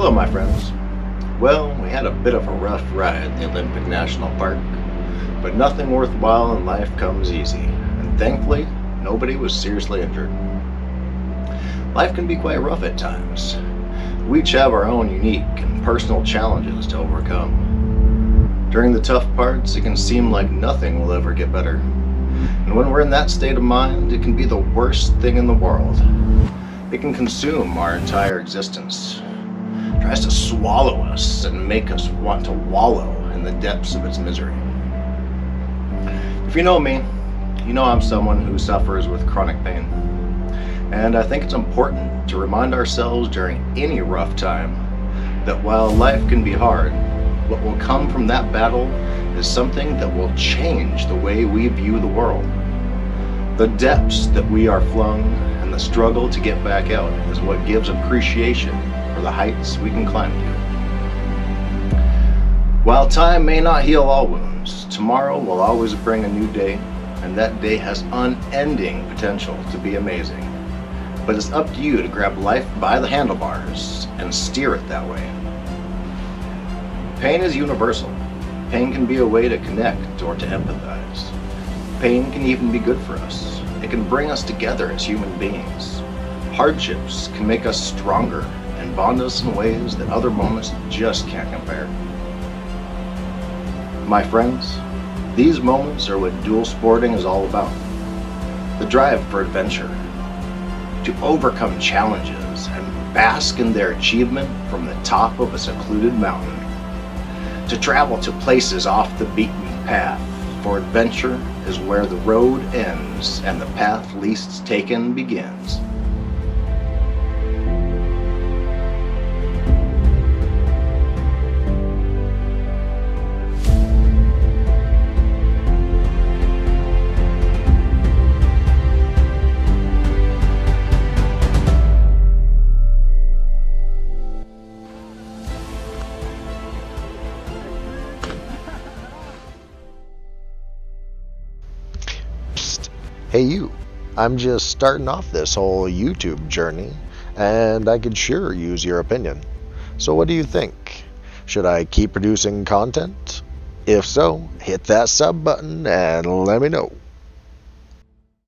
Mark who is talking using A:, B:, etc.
A: Hello, my friends. Well, we had a bit of a rough ride in the Olympic National Park, but nothing worthwhile in life comes easy, and thankfully, nobody was seriously injured. Life can be quite rough at times. We each have our own unique and personal challenges to overcome. During the tough parts, it can seem like nothing will ever get better. And when we're in that state of mind, it can be the worst thing in the world. It can consume our entire existence, tries to swallow us and make us want to wallow in the depths of its misery. If you know me, you know I'm someone who suffers with chronic pain. And I think it's important to remind ourselves during any rough time that while life can be hard, what will come from that battle is something that will change the way we view the world. The depths that we are flung and the struggle to get back out is what gives appreciation the heights we can climb to. While time may not heal all wounds, tomorrow will always bring a new day, and that day has unending potential to be amazing. But it's up to you to grab life by the handlebars and steer it that way. Pain is universal. Pain can be a way to connect or to empathize. Pain can even be good for us. It can bring us together as human beings. Hardships can make us stronger and bond us in ways that other moments just can't compare. My friends, these moments are what dual sporting is all about. The drive for adventure, to overcome challenges and bask in their achievement from the top of a secluded mountain, to travel to places off the beaten path, for adventure is where the road ends and the path least taken begins. Hey, you. I'm just starting off this whole YouTube journey, and I could sure use your opinion. So, what do you think? Should I keep producing content? If so, hit that sub button and let me know.